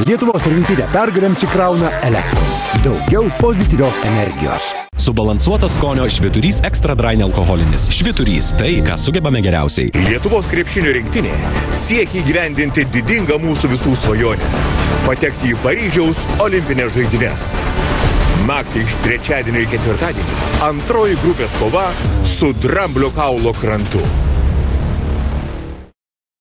Lietuvos rinktinė pergalėms įkrauna elektro. Daugiau pozityvios energijos. Subalansuotas skonio šviturys ekstra dry nealkoholinis. Šviturys - tai, ką sugebame geriausiai. Lietuvos krepšinio rinktinė siekia įgyvendinti didingą mūsų visų svajonę - patekti į Paryžiaus olimpinės žaidynės. Naktį iš trečiadienio į ketvirtadienį antroji grupės kova su Dramblio kaulo krantu.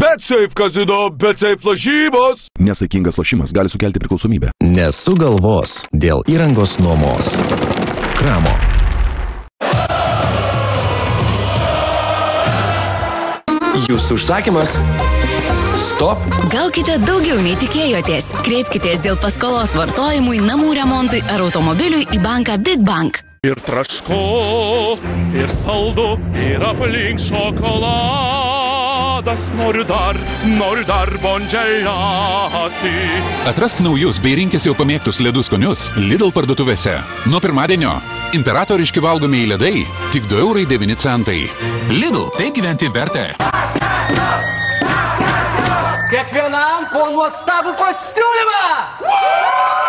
BetSafe kazino, BetSafe lažybos. Nesaikingas lošimas gali sukelti priklausomybę. Nesugalvos dėl įrangos nuomos. Kramo. Jūsų užsakymas. Stop. Gaukite daugiau nei tikėjotės. Kreipkitės dėl paskolos vartojimui, namų remontui ar automobiliui į banką Big Bank. Ir trašku, ir saldu, ir aplink šokoladas. Noriu dar, noriu dar bondžiajati. Atrask naujus bei rinkis jau pamėgtus ledus skonius Lidl parduotuvėse. Nuo pirmadienio imperatoriški valgomieji ledai tik 2,9 eurai centai. Lidl, tai gyventi vertę. Kiekvienam po nuostabų pasiūlymą!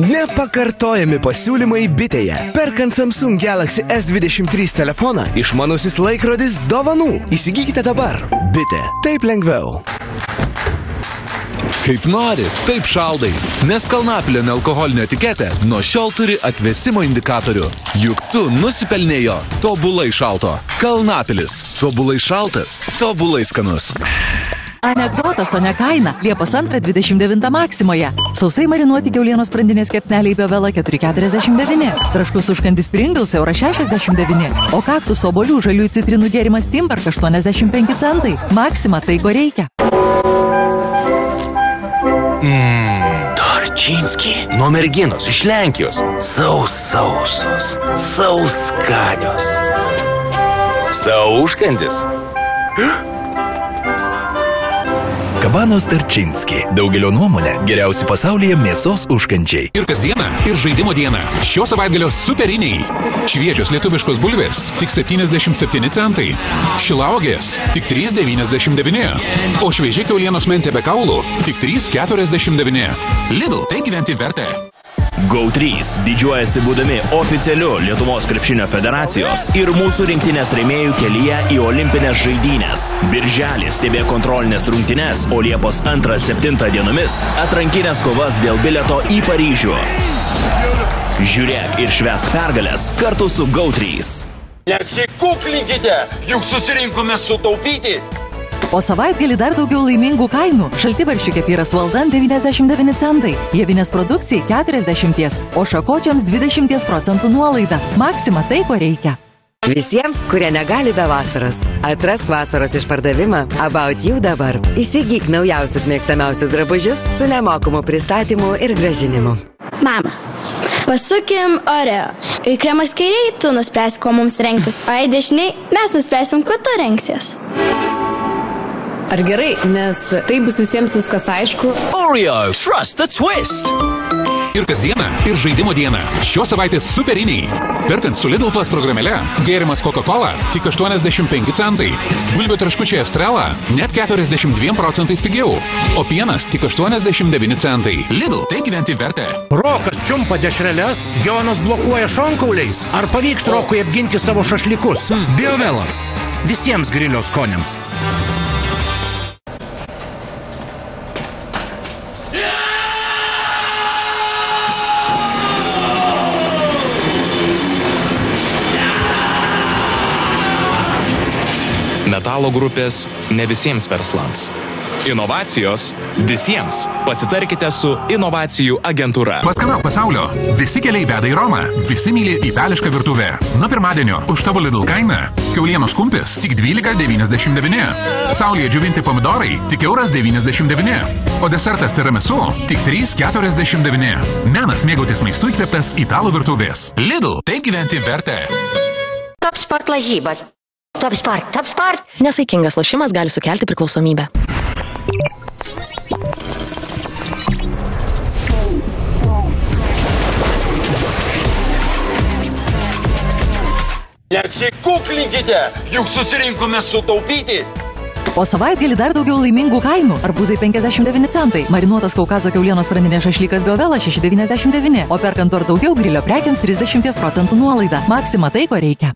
Nepakartojami pasiūlymai bitėje. Perkant Samsung Galaxy S23 telefoną, išmanusis laikrodis dovanų. Įsigykite dabar. Bitė. Taip lengviau. Kaip nori, taip šaldai. Nes kalnapilio nealkoholinė etiketė nuo šiol turi atvesimo indikatorių. Juk tu nusipelnėjo tobulai šalto. Kalnapilis. Tobulai šaltas, tobulai skanus. Anekdotas, o ne kaina. Liepos 2.29 Maksimoje. Sausai marinuoti keulienos sprandinės kepsneliai Biovela 4,49. Traškus užkandis Pringles euro 69. O kaktus obolių žalių citrinų gėrimas Timberg 85 centai. Maksima tai, ko reikia. Mmm, Torčinski. Nuo merginos iš Lenkijos. Saus, sausos. Sauskanios. Sauškandis. Kabanos Tarčinski. Daugelio nuomonė geriausi pasaulyje mėsos užkandžiai. Ir kasdieną, ir žaidimo dieną. Šio savaitgalio superiniai. Šviežios lietuviškos bulvės - tik 77 centai. Šilaugės - tik 3,99. O švieži keulienos mentė be kaulų - tik 3,49. Lidl, tai gyventi vertę. GO3 didžiuojasi būdami oficialiu Lietuvos krepšinio federacijos ir mūsų rinktinės rėmėjų kelyje į olimpinės žaidynės. Birželį stebė kontrolinės rungtynės, o Liepos 2-7 dienomis atrankinės kovas dėl bileto į Paryžių. Žiūrėk ir švesk pergalės kartu su GO3. Nesikuklinkite, juk susirinkome sutaupyti. O savaitgalį dar daugiau laimingų kainų. Šaltibarščių kepyras valdan 99 centai, jėvinės produkcijai 40, o šakočiams 20 procentų nuolaida. Maksima tai, ko reikia. Visiems, kurie negali be vasaros. Atrask vasaros išpardavimą About You dabar. Įsigyk naujausius mėgstamiausius drabužius su nemokamu pristatymu ir gražinimu. Mama. Pasukim oreo. Ir kremas kairiai, tu nuspręs, ko mums rengtis, o į dešiniai mes nuspręsim, ko tu rengsies. Ar gerai, nes tai bus visiems viskas aišku. Oreo, trust the twist. Ir kasdieną, ir žaidimo dieną. Šios savaitės superiniai. Perkant su Lidl Plus programėle, gėrimas Coca-Cola tik 85 centai. Bulvių traškučiai Estrela net 42 procentais pigiau. O pienas tik 89 centai. Lidl, tai gyventi vertę. Rokas čiumpa dešreles, Jonas blokuoja šonkauliais. Ar pavyks Rokui apginti savo šašlikus? Biovela. Visiems grilio skoniams. Metalo grupės ne visiems verslams. Inovacijos visiems. Pasitarkite su inovacijų agentūra. Paskanauk pasaulio. Visi keliai veda į Romą. Visi myli itališką virtuvę. Nuo pirmadienio už tavo Lidl kainą. Keulienos kumpis tik 12,99. Saulėje džiuvinti pomidorai tik 1,99. O desertas tiramisu tik 3,49. Menas mėgautis maistu įkvėptas italų virtuvės. Lidl. Tai gyventi vertę. Top sport lažybos. Top sport, top sport. Nesaikingas lošimas gali sukelti priklausomybę. Nesikuklinkite, juk susirinkome sutaupyti. O savaitgalį dar daugiau laimingų kainų. Arbūzai 59 centai, marinuotas Kaukazo keulienos sprandinė šašlykas Biovela 6,99, o perkant ar daugiau grilio prekiams 30 procentų nuolaida. Maksima tai, ko reikia.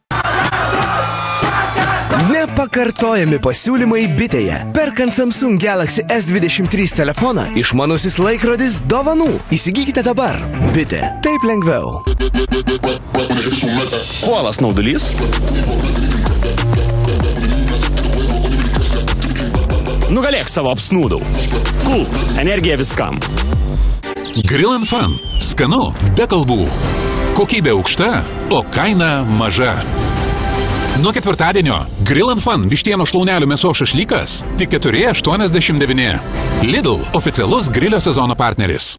Nepakartojami pasiūlymai bitėje. Perkant Samsung Galaxy S23 telefoną, išmanusis laikrodis dovanų. Įsigykite dabar. Bitė. Taip lengviau. Kuolas naudulys. Nugalėk savo apsnūdau. Kul, energija viskam. Grill and Fun. Skanu, be kalbų. Kokybė aukšta, o kaina maža. Nuo ketvirtadienio Grill and Fun vištieno šlaunelių mėsos šašlykas tik 4,89. Lidl oficialus grilio sezono partneris.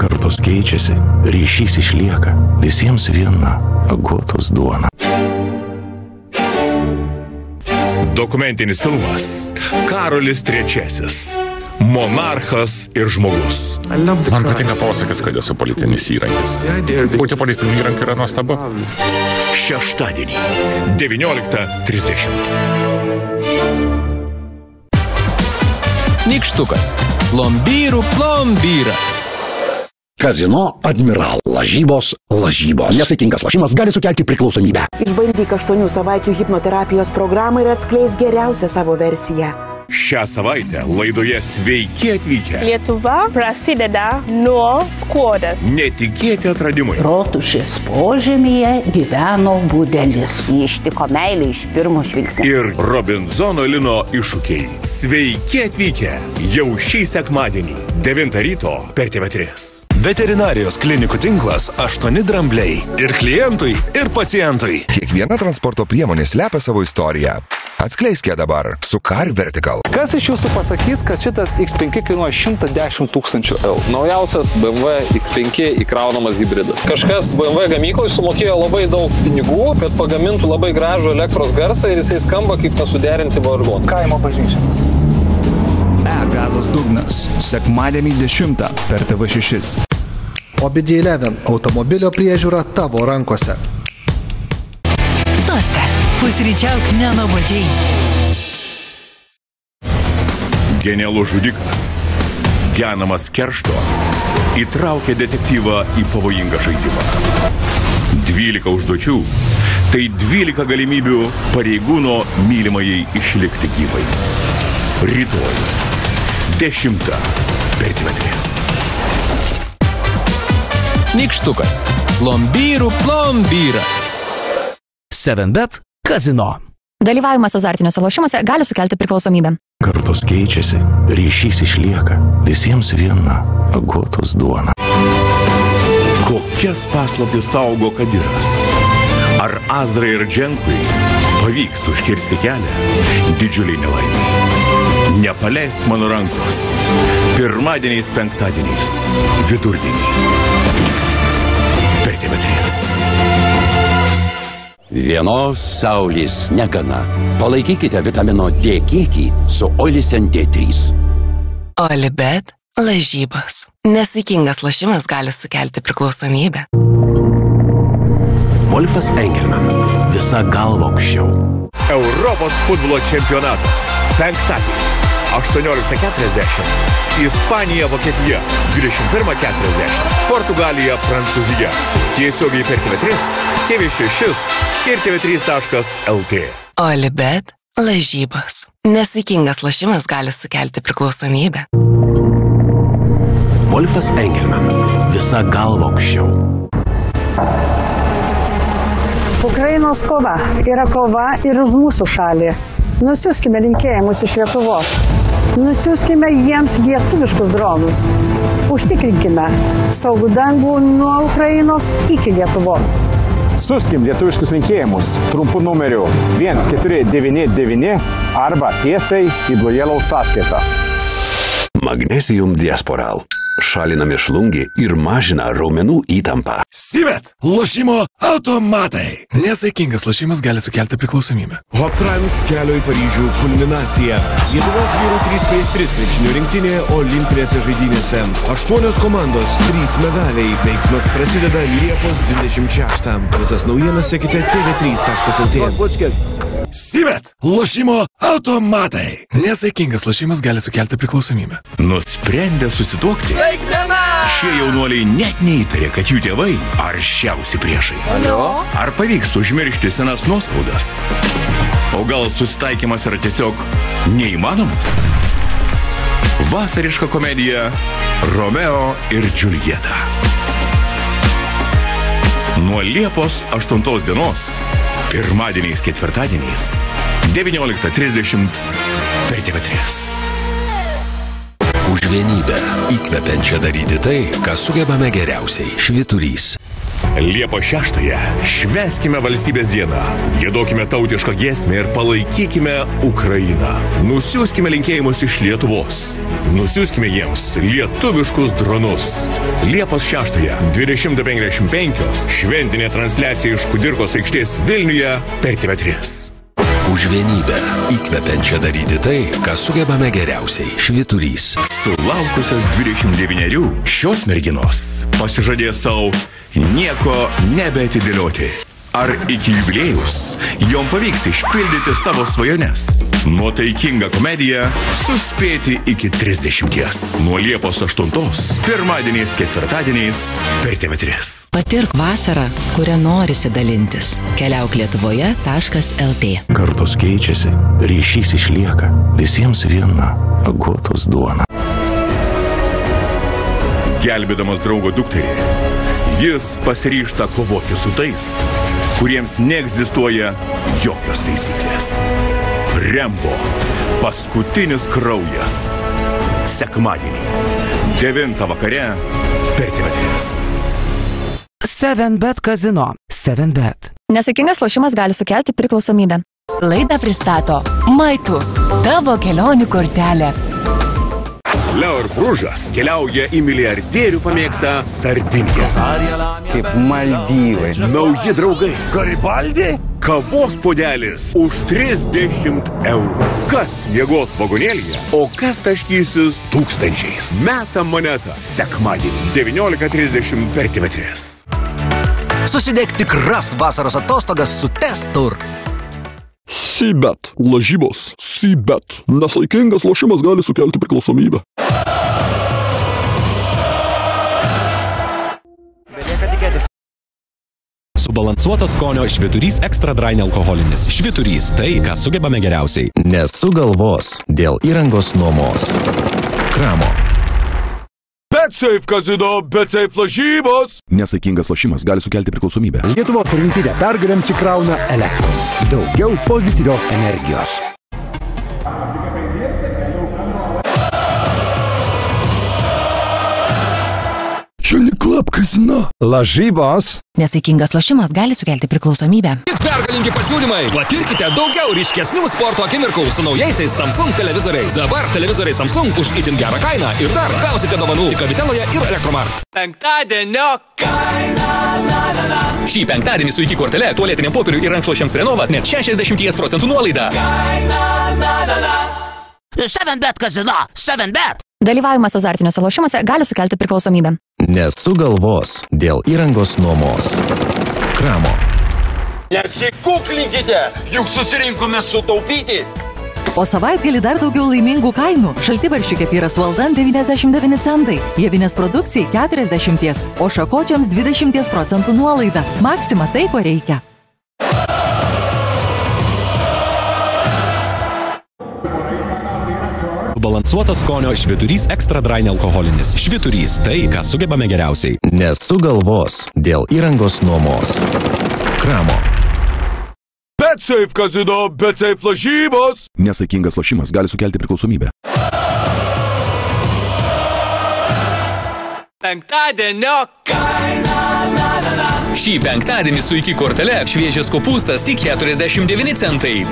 Kartos keičiasi, ryšys išlieka, visiems viena - agotos duona. Dokumentinis filmas Karolis III. Monarchas ir žmogus. Man patinka posakis, kad esu politinis įrankis. Būti politiniu įrankiu yra nuostabu. Šeštadienį 19.30. Nikštukas. Plombyrų plombyras. Kazino Admiral lažybos lažybos. Nesaikingas lašymas gali sukelti priklausomybę. Išbandyk 8 savaičių hipnoterapijos programą ir atskleis geriausią savo versiją. Šią savaitę laidoje Sveiki atvykę. Lietuva prasideda nuo skuodas. Netikėti atradimai. Rotušės požemėje gyveno budelis. Jį ištiko meilė iš pirmo žvilgsnio. Ir Robinzono Lino iššūkiai. Sveiki atvykę jau šį sekmadienį 9 ryto per TV3. Veterinarijos klinikų tinklas 8 drambliai. Ir klientui, ir pacientui. Kiekviena transporto priemonė slepia savo istoriją. Atskleiskite dabar su Car Vertical. Kas iš jūsų pasakys, kad šitas X5 kainuoja 110 tūkstančių eurų? Naujausias BMW X5 įkraunamas hybridas. Kažkas BMW gamyklai sumokėjo labai daug pinigų, kad pagamintų labai gražų elektros garsą ir jisai skamba kaip nesuderinti vargonai. Kaimo bažnyčiamas. E-gazas dugnas. Sekmadienį 10 per TV6. OBD11 automobilio priežiūra tavo rankose. Toste. Pusryčiauk nenuobodžiai. Genialus žudikas, genamas keršto, įtraukė detektyvą į pavojingą žaidimą. 12 užduočių - tai 12 galimybių pareigūno mylimajai išlikti gyvai. Rytoj 10 per TV3. Nikštukas. Plombyrų plombyras. 7bet kazino. Dalyvavimas azartiniuose lošimuose gali sukelti priklausomybę. Kartos keičiasi, ryšys išlieka, visiems viena - agotos duona. Kokias paslaptis saugo Kadiras? Ar Azrai ir Dženkui pavyks užkirsti kelią didžiuliai nelaimiai? Nepaleisk mano rankos. Pirmadieniais, penktadieniais, vidurdienį. Per TV3. Vienos saulės negana. Palaikykite vitamino D kiekį su Olisen D3. Olibet lažybos. Nesaikingas lašimas gali sukelti priklausomybę. Wolfas Engelman. Visa galva aukščiau. Europos futbolo čempionatas. Penktadienį. 18.40. Ispanija, Vokietija. 21.40. Portugalija, Prancūzija. Tiesiogiai per TV3, TV6 ir TV3.lt. Olibet lažybos. Nesaikingas lašimas gali sukelti priklausomybę. Wolfas Engelman. Visa galva aukščiau. Ukrainos kova yra kova ir už mūsų šalį. Nusiuskime linkėjimus iš Lietuvos. Nusiuskime jiems lietuviškus dronus. Užtikrinkime saugų dangų nuo Ukrainos iki Lietuvos. Suskim lietuviškus linkėjimus trumpu numeriu 1499 arba tiesiai į Yellow sąskaitą. Magnesium Diasporal. Šalina mėšlungį ir mažina raumenų įtampą. Sivet, lošimo automatai. Nesaikingas lošimas gali sukelti priklausomybę. Hoptrans kelio į Paryžių kulminacija. Lietuvos vyrų 3x3 krepšinio rinktinė olimpinėse žaidynėse. Aštuonios komandos, trys medaliai. Veiksmas prasideda Liepos 26. Visas naujienas sekite tv3.lt. Sivet, lošimo automatai. Nesaikingas lošimas gali sukelti priklausomybę. Nusprendę susituokti. Laikmena! Šie jaunuoliai net neįtarė, kad jų tėvai aršiausi priešai. Alio? Ar pavyks užmiršti senas nuoskaudas? O gal susitaikymas yra tiesiog neįmanomas? Vasariška komedija Romeo ir Džiuljeta. Nuo Liepos 8 dienos, pirmadieniais ketvirtadieniais, 19.30 per TV3. Už vienybę įkvepiančią daryti tai, ką sugebame geriausiai - šviturys. Liepos 6-ąją šveskime valstybės dieną, gėdokime tautišką giesmę ir palaikykime Ukrainą. Nusiųskime linkėjimus iš Lietuvos. Nusiųskime jiems lietuviškus dronus. Liepos 6-ąją 20.55 šventinė transliacija iš Kudirkos aikštės Vilniuje per TV3. Už vienybę įkvepiančią daryti tai, ką sugebame geriausiai - šviturys. Sulaukusios 29 šios merginos pasižadė savo nieko nebeatidėlioti. Ar iki jubiliejus jom pavyks išpildyti savo svajones? Nuotaikinga komedija suspėti iki 30. Nuo Liepos 8. Pirmadieniais, ketvirtadieniais per TV3. Patirk vasarą, kurią norisi dalintis. Keliauk lietuvoje.lt. Kartos keičiasi, ryšys išlieka. Visiems viena - agotos duona. Gelbėdamas draugo dukterį, jis pasiryšta kovoti su tais, kuriems neegzistuoja jokios taisyklės. Rembo - paskutinis kraujas. Sekmadienį, 9 vakare per TV3. 7bet kazino. 7bet. Nesaikingas lošimas gali sukelti priklausomybę. Laidą pristato Maitu. Tavo kelionių kortelė. Leo ir Brūžas keliauja į milijardierių pamėgtą Sardiniją. Kaip Maldyvai. Nauji draugai. Garibaldi? Kavos puodelis už 30 eurų. Kas jėgos vagonėlėje, o kas taškysis tūkstančiais. Metam monetą. Sekmadienį 19.30 per TV3. Susidėk tikras vasaros atostogas su Testur. Sybet. Lažybos. Sybet. Nesaikingas lošimas gali sukelti priklausomybę. Subalansuotas skonio šviturys ekstra dry nealkoholinis. Šviturys - tai, ką sugebame geriausiai. Nesugalvos dėl įrangos nuomos. Kramo. BetSafe kazino, BetSafe lažybos. Nesaikingas lošimas gali sukelti priklausomybę. Lietuvos rinktinė pergalėms įkrauna elektron. Daugiau pozityvios energijos. Johnny Club kazino. Lažybos. Nesaikingas lošimas gali sukelti priklausomybę. Pergalingi pasiūlymai. Patirkite daugiau ryškesnių sporto akimirkų su naujaisiais Samsung televizoriais. Dabar televizoriai Samsung už itin gerą kainą ir dar gausite dovanų tik Aviteloje ir Elektromart. Penktadienio kaina. Šį penktadienį su iki kortelė tualetiniam popieriui ir rankšluošiams Renovat net 60 procentų nuolaida. 7bet kazino. 7bet. Dalyvavimas azartiniuose lošimuose gali sukelti priklausomybę. Nesugalvos dėl įrangos nuomos. Kramo. Nesikuklinkite, juk susirinkome sutaupyti. O savaitgalį dar daugiau laimingų kainų. Šaltibarščių kepyras valdan 99 centai, jėvinės produkcijai 40, o šakočiams 20 procentų nuolaida. Maksima tai, ko reikia. Balansuotas skonio šviturys ekstra dry nealkoholinis. Šviturys - tai, ką sugebame geriausiai. Nesugalvos dėl įrangos nuomos. Kramo. BetSafe kazino, BetSafe lažybos. Nesaikingas lošimas gali sukelti priklausomybę. Penktadienio kaina. Šį penktadienį su iki kortelė šviežias kopūstas tik 49 centai.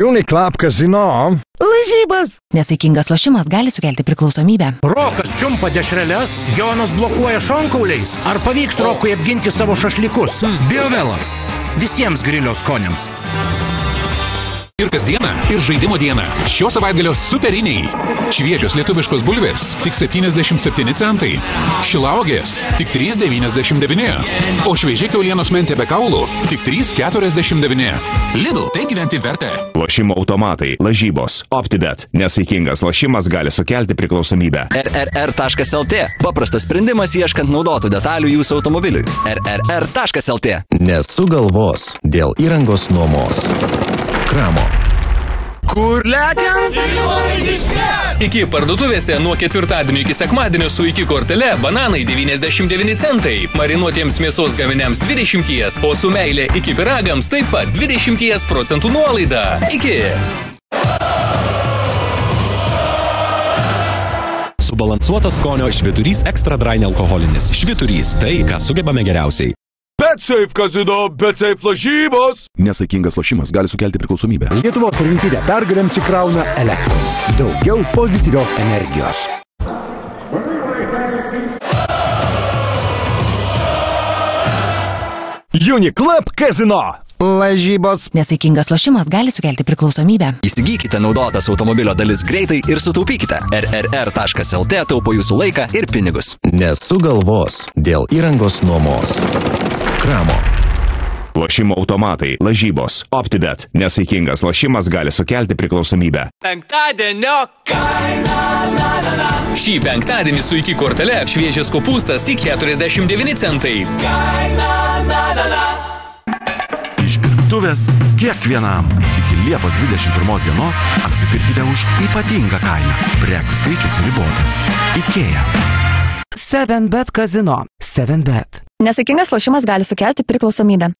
Johnny Club kazino. lažybas. Nesaikingas lošimas gali sukelti priklausomybę. Rokas čiumpa dešreles, Jonas blokuoja šonkauliais. Ar pavyks Rokui apginti savo šašlykus? Biovela. Visiems grilio skoniams. Ir kasdieną, ir žaidimo dieną. Šio savaitgalio superiniai. Šviežios lietuviškos bulvės - tik 77 centai. Šilaugės - tik 3,99. O švieži keulienos mentė be kaulų - tik 3,49. Lidl, tai gyventi vertę. Lošimo automatai, lažybos, OptiBet. Nesaikingas lošimas gali sukelti priklausomybę. RRR.lt. Paprastas sprendimas ieškant naudotų detalių jūsų automobiliui. RRR.lt. Nesugalvos dėl įrangos nuomos. Kramo. Kur lekiam? Iki parduotuvėse nuo ketvirtadienio iki sekmadienio su iki kortele bananai 99 centai, marinuotiems mėsos gaminiams 20, o su meilė iki piragams taip pat 20 procentų nuolaida. Iki. Subalansuotas skonio šviturys ekstra dry nealkoholinis. Šviturys - tai, ką sugebame geriausiai. BetSafe kazino, BetSafe lažybos. Nesaikingas lošimas gali sukelti priklausomybę. Lietuvos rinktinė pergalėms įkrauna elektrum. Daugiau pozityvios energijos. Uniclub kazino. Lažybos. Nesaikingas lošimas gali sukelti priklausomybę. Įsigykite naudotas automobilio dalis greitai ir sutaupykite. RRR.lt taupo jūsų laiką ir pinigus. Nesugalvos dėl įrangos nuomos. Kramo. Lošimo automatai, lažybos, OptiBet. Nesaikingas lošimas gali sukelti priklausomybę. Penktadienio kaina. Na, na, na. Šį penktadienį su iki kortele šviežias kopūstas tik 49 centai. Kaina. Na, na, na. Išpirktuvės kiekvienam. Iki Liepos 21 dienos apsipirkite už ypatingą kainą. Prekių skaičius ribotas. Ikea. 7bet kazino. 7bet. Nesaikingas lošimas gali sukelti priklausomybę.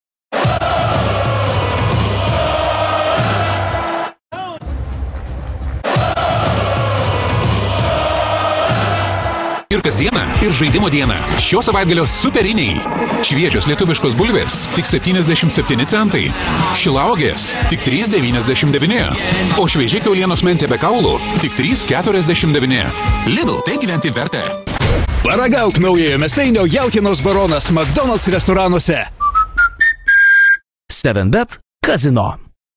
Ir kasdieną, ir žaidimo dieną. Šio savaitgalio superiniai. Šviežios lietuviškos bulvės - tik 77 centai. Šilaugės - tik 3,99. O švieži keulienos mentė be kaulų - tik 3,49. Lidl, tai gyventi vertę. Paragauk naujojo mėsainio jautienos baronas McDonald's restoranuose. 7bet kazino.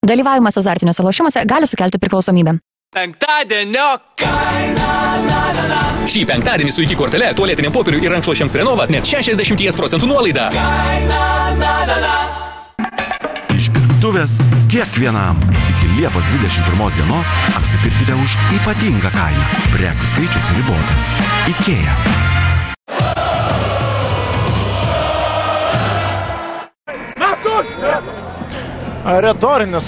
Dalyvavimas azartiniuose lošimuose gali sukelti priklausomybę. Penktadienio kaina. Na, na, na. Šį penktadienį su iki kortele tualetiniam popieriui ir rankšluošiams Renova net 60 procentų nuolaida. Kaina. Na, na, na. Išpirktuvės kiekvienam. Iki Liepos 21 dienos apsipirkite už ypatingą kainą. Prekių skaičius ribotas. Ikea. Retorinis